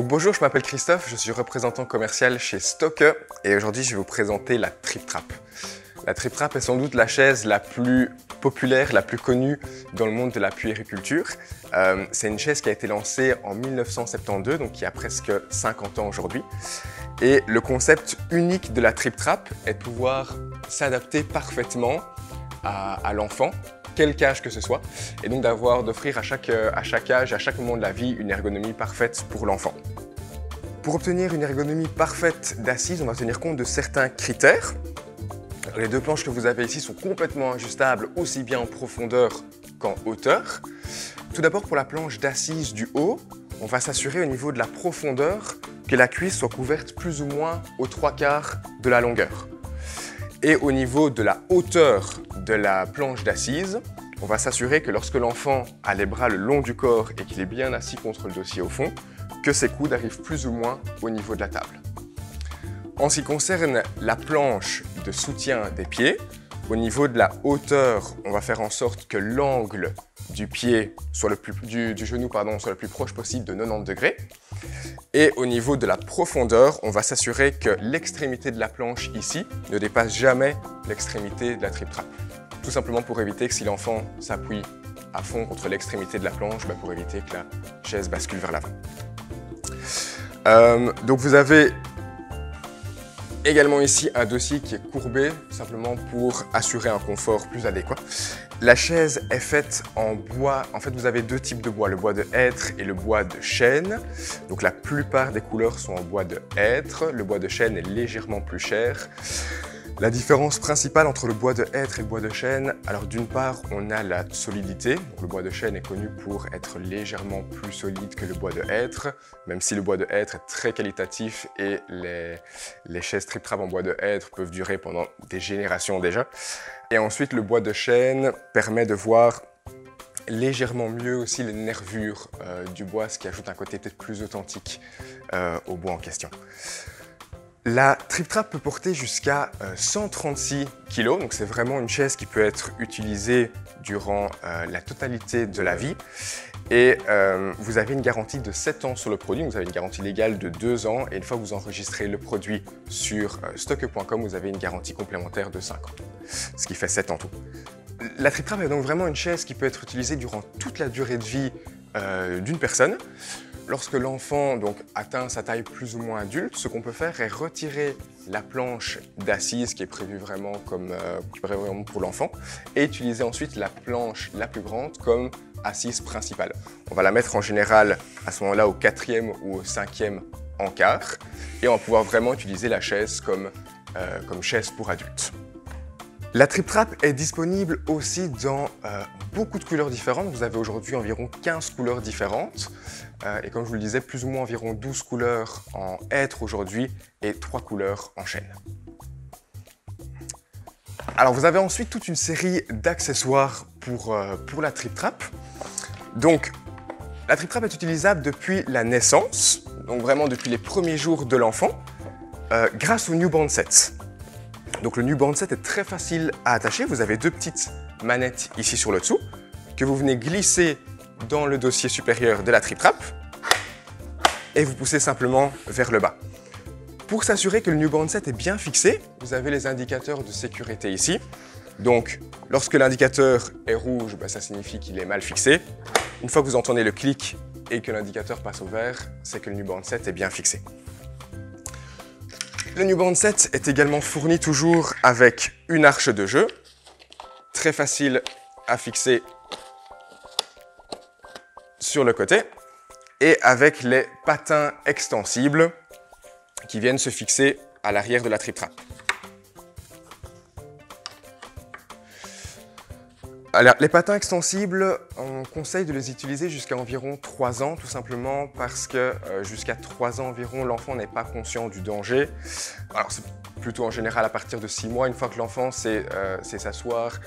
Bonjour, je m'appelle Christophe, je suis représentant commercial chez Stocke et aujourd'hui je vais vous présenter la Trip Trap. La Trip Trap est sans doute la chaise la plus populaire, la plus connue dans le monde de la puériculture. Euh, c'est une chaise qui a été lancée en 1972, donc il y a presque 50 ans aujourd'hui. Et le concept unique de la Trip Trap est de pouvoir s'adapter parfaitement à, l'enfant, quel âge que ce soit, et donc d'avoir, d'offrir à chaque, à chaque âge, à chaque moment de la vie, une ergonomie parfaite pour l'enfant. Pour obtenir une ergonomie parfaite d'assise, on va tenir compte de certains critères. Les deux planches que vous avez ici sont complètement ajustables aussi bien en profondeur qu'en hauteur. Tout d'abord pour la planche d'assise du haut, on va s'assurer au niveau de la profondeur que la cuisse soit couverte plus ou moins aux trois quarts de la longueur. Et au niveau de la hauteur de la planche d'assise, on va s'assurer que lorsque l'enfant a les bras le long du corps et qu'il est bien assis contre le dossier au fond, que ses coudes arrivent plus ou moins au niveau de la table. En ce qui concerne la planche de soutien des pieds, au niveau de la hauteur, on va faire en sorte que l'angle du pied, soit le plus, du, genou pardon, soit le plus proche possible de 90 degrés. Et au niveau de la profondeur, on va s'assurer que l'extrémité de la planche ici ne dépasse jamais l'extrémité de la trip trap. Tout simplement pour éviter que si l'enfant s'appuie à fond contre l'extrémité de la planche, bah, pour éviter que la chaise bascule vers l'avant. Euh, donc vous avez Également ici, un dossier qui est courbé, simplement pour assurer un confort plus adéquat. La chaise est faite en bois. En fait, vous avez deux types de bois, le bois de hêtre et le bois de chêne. Donc la plupart des couleurs sont en bois de hêtre. Le bois de chêne est légèrement plus cher. La différence principale entre le bois de hêtre et le bois de chêne, alors d'une part, on a la solidité. le bois de chêne est connu pour être légèrement plus solide que le bois de hêtre, même si le bois de hêtre est très qualitatif et les, chaises trip en bois de hêtre peuvent durer pendant des générations déjà. Et ensuite, le bois de chêne permet de voir légèrement mieux aussi les nervures euh, du bois, ce qui ajoute un côté peut-être plus authentique euh, au bois en question. La Trip Trap peut porter jusqu'à 136 euh, kg, donc c'est vraiment une chaise qui peut être utilisée durant euh, la totalité de la vie. Et euh, vous avez une garantie de 7 ans sur le produit, vous avez une garantie légale de 2 ans, et une fois que vous enregistrez le produit sur stocke.com, vous avez une garantie complémentaire de 5 ans, ce qui fait 7 ans tout. La Trip Trap est donc vraiment une chaise qui peut être utilisée durant toute la durée de vie d'une personne. Lorsque l'enfant atteint sa taille plus ou moins adulte, ce qu'on peut faire est retirer la planche d'assise qui est prévue vraiment, comme, euh, pour l'enfant et utiliser ensuite la planche la plus grande comme assise principale. On va la mettre en général à ce moment-là au quatrième ou au cinquième encart et on va pouvoir vraiment utiliser la chaise comme, euh, comme chaise pour adultes. La Trip Trap est disponible aussi dans euh, beaucoup de couleurs différentes. Vous avez aujourd'hui environ 15 couleurs différentes. Euh, et comme je vous le disais, plus ou moins environ 12 couleurs en hêtre aujourd'hui et 3 couleurs en chêne. Alors vous avez ensuite toute une série d'accessoires pour, euh, pour la Trip Trap. Donc la Trip Trap est utilisable depuis la naissance, donc vraiment depuis les premiers jours de l'enfant, grâce au Newborn Set. Donc le New Set est très facile à attacher. Vous avez deux petites manettes ici sur le dessous que vous venez glisser dans le dossier supérieur de la trip trap et vous poussez simplement vers le bas. Pour s'assurer que le New Set est bien fixé, vous avez les indicateurs de sécurité ici. Donc, lorsque l'indicateur est rouge, bah, ça signifie qu'il est mal fixé. Une fois que vous entendez le clic et que l'indicateur passe au vert, c'est que le New Set est bien fixé. Le Newborn Set est également fourni toujours avec une arche de jeu, très facile à fixer sur le côté, et avec les patins extensibles qui viennent se fixer à l'arrière de la trip. Alors, les patins extensibles, on conseille de les utiliser jusqu'à environ 3 ans, tout simplement parce que euh, jusqu'à 3 ans environ, l'enfant n'est pas conscient du danger. Alors, c'est plutôt en général à partir de 6 mois, une fois que l'enfant sait euh, s'asseoir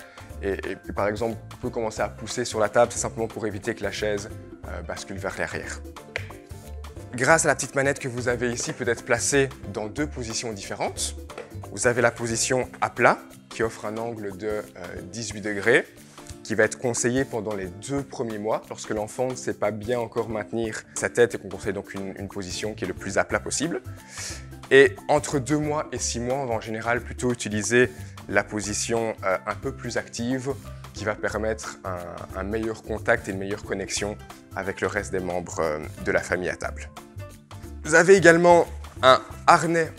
et, par exemple peut commencer à pousser sur la table, c'est simplement pour éviter que la chaise euh, bascule vers l'arrière. Grâce à la petite manette que vous avez ici, peut être placée dans deux positions différentes. Vous avez la position à plat, qui offre un angle de 18 degrés, qui va être conseillé pendant les deux premiers mois, lorsque l'enfant ne sait pas bien encore maintenir sa tête et qu'on conseille donc une, position qui est le plus à plat possible. Et entre deux mois et six mois, on va en général plutôt utiliser la position euh, un peu plus active qui va permettre un, meilleur contact et une meilleure connexion avec le reste des membres euh, de la famille à table. Vous avez également un harnais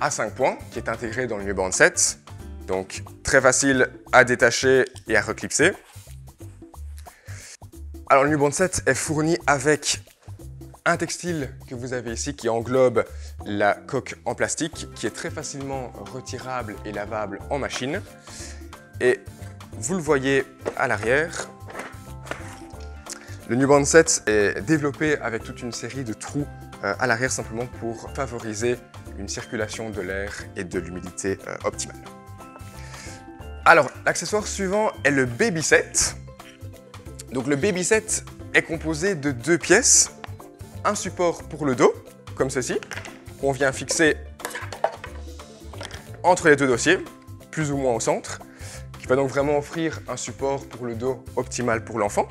à 5 points qui est intégré dans le Newborn 7. Donc très facile à détacher et à reclipser. Alors le Newborn 7 est fourni avec un textile que vous avez ici qui englobe la coque en plastique qui est très facilement retirable et lavable en machine. Et vous le voyez à l'arrière, le Newborn 7 est développé avec toute une série de trous euh, à l'arrière simplement pour favoriser une circulation de l'air et de l'humidité euh, optimale. Alors, l'accessoire suivant est le Baby Set. Donc le Baby Set est composé de deux pièces, un support pour le dos, comme ceci, qu'on vient fixer entre les deux dossiers, plus ou moins au centre, qui va donc vraiment offrir un support pour le dos optimal pour l'enfant.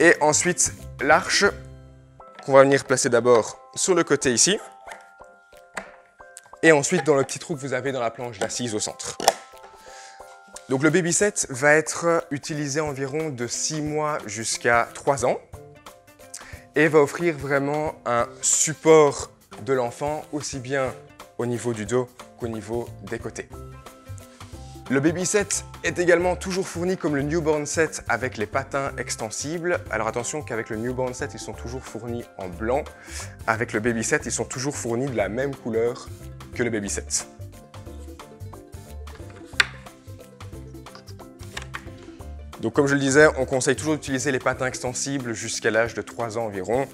Et ensuite, l'arche qu'on va venir placer d'abord sur le côté ici, et ensuite dans le petit trou que vous avez dans la planche d'assise au centre. Donc le baby set va être utilisé environ de 6 mois jusqu'à 3 ans et va offrir vraiment un support de l'enfant aussi bien au niveau du dos qu'au niveau des côtés. Le baby set est également toujours fourni comme le newborn set avec les patins extensibles. Alors attention qu'avec le newborn set, ils sont toujours fournis en blanc. Avec le baby set, ils sont toujours fournis de la même couleur que le baby set. Donc comme je le disais, on conseille toujours d'utiliser les patins extensibles jusqu'à l'âge de 3 ans environ.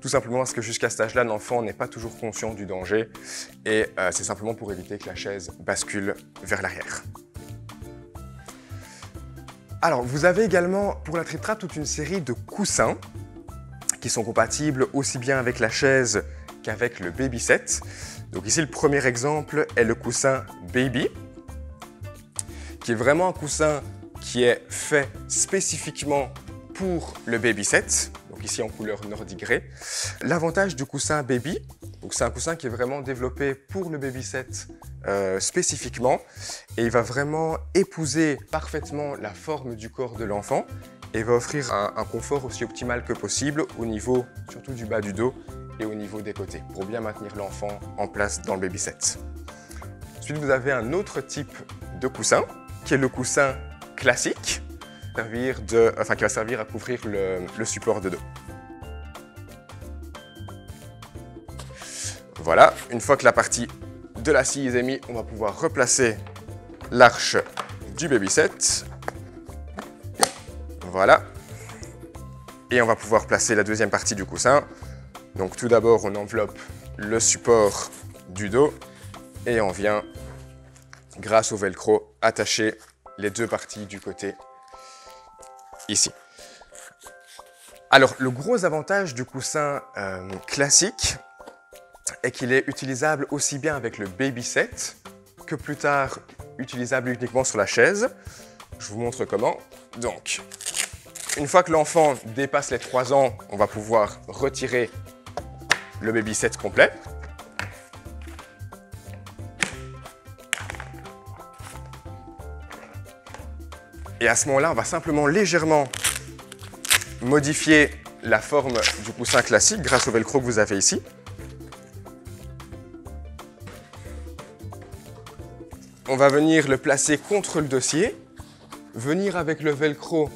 Tout simplement parce que jusqu'à cet âge-là, l'enfant n'est pas toujours conscient du danger et euh, c'est simplement pour éviter que la chaise bascule vers l'arrière. Alors, vous avez également pour la trip toute une série de coussins qui sont compatibles aussi bien avec la chaise qu'avec le baby set. Donc ici, le premier exemple est le coussin baby, qui est vraiment un coussin qui est fait spécifiquement pour le baby set, donc ici en couleur nordique grey. L'avantage du coussin baby, c'est un coussin qui est vraiment développé pour le baby set euh, spécifiquement et il va vraiment épouser parfaitement la forme du corps de l'enfant et va offrir un, confort aussi optimal que possible au niveau surtout du bas du dos et au niveau des côtés pour bien maintenir l'enfant en place dans le baby set. Ensuite, vous avez un autre type de coussin qui est le coussin classique qui va servir à couvrir le, le support de dos. Voilà, une fois que la partie de la scie est mise, on va pouvoir replacer l'arche du baby set. Voilà. Et on va pouvoir placer la deuxième partie du coussin. Donc tout d'abord, on enveloppe le support du dos et on vient, grâce au velcro, attacher les deux parties du côté ici. Alors, le gros avantage du coussin euh, classique est qu'il est utilisable aussi bien avec le baby set que plus tard utilisable uniquement sur la chaise. Je vous montre comment. Donc, une fois que l'enfant dépasse les 3 ans, on va pouvoir retirer le baby set complet. Et à ce moment-là, on va simplement légèrement modifier la forme du coussin classique grâce au velcro que vous avez ici. On va venir le placer contre le dossier, venir avec le velcro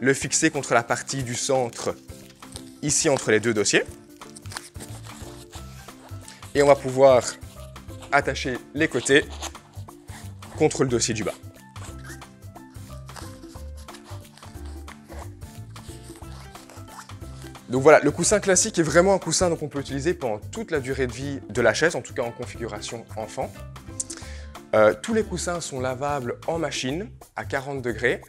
le fixer contre la partie du centre, ici entre les deux dossiers. Et on va pouvoir attacher les côtés contre le dossier du bas. Donc voilà, le coussin classique est vraiment un coussin qu'on peut utiliser pendant toute la durée de vie de la chaise, en tout cas en configuration enfant. Euh, tous les coussins sont lavables en machine à 40 degrés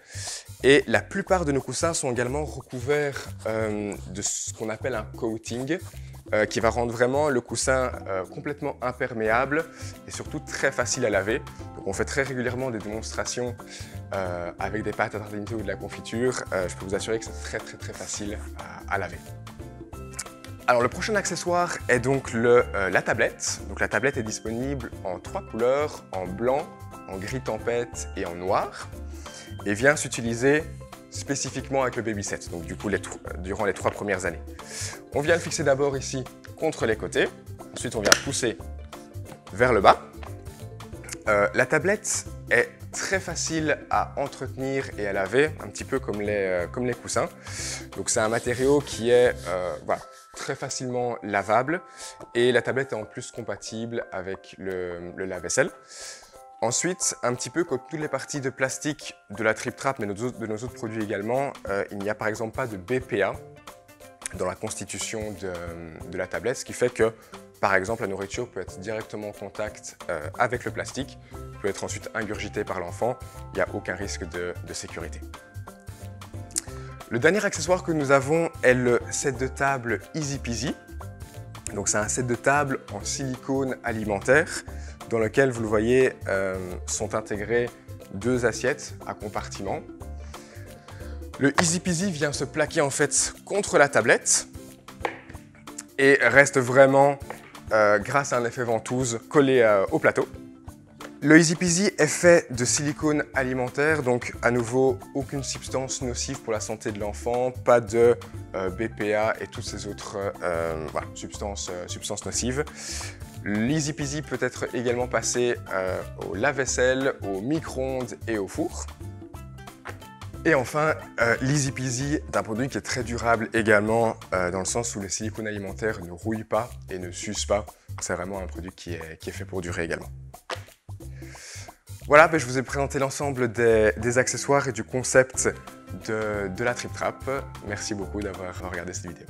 et la plupart de nos coussins sont également recouverts euh, de ce qu'on appelle un coating. euh, qui va rendre vraiment le coussin complètement imperméable et surtout très facile à laver. Donc on fait très régulièrement des démonstrations avec des pâtes à tartiner ou de la confiture. je peux vous assurer que c'est très très très facile à, laver. Alors le prochain accessoire est donc la tablette. Donc la tablette est disponible en trois couleurs, en blanc, en gris tempête et en noir et vient s'utiliser spécifiquement avec le baby set, donc du coup durant les trois premières années. On vient le fixer d'abord ici contre les côtés, ensuite on vient pousser vers le bas. Euh, la tablette est très facile à entretenir et à laver, un petit peu comme les, euh, comme les coussins. Donc c'est un matériau qui est euh, très facilement lavable et la tablette est en plus compatible avec le, le lave-vaisselle. Ensuite, un petit peu comme toutes les parties de plastique de la Trip Trap, mais de nos autres produits également, euh, il n'y a par exemple pas de BPA dans la constitution de, la tablette, ce qui fait que, par exemple, la nourriture peut être directement en contact euh, avec le plastique, peut être ensuite ingurgitée par l'enfant, il n'y a aucun risque de, sécurité. Le dernier accessoire que nous avons est le set de table Easy Peasy. Donc c'est un set de table en silicone alimentaire dans lequel, vous le voyez, euh, sont intégrées deux assiettes à compartiments. Le Easy Peasy vient se plaquer en fait contre la tablette et reste vraiment, euh, grâce à un effet ventouse, collé euh, au plateau. Le Easy Peasy est fait de silicone alimentaire, donc à nouveau aucune substance nocive pour la santé de l'enfant, pas de BPA et toutes ces autres substances, substances nocives. L'Easy Peasy peut être également passé euh, au lave-vaisselle, au micro-ondes et au four. Et enfin, euh, l'Easy Peasy est un produit qui est très durable également, euh, dans le sens où les silicones alimentaires ne rouillent pas et ne s'usent pas. C'est vraiment un produit qui est, fait pour durer également. Voilà, ben, je vous ai présenté l'ensemble des, accessoires et du concept de, de la Trip Trap. Merci beaucoup d'avoir regardé cette vidéo.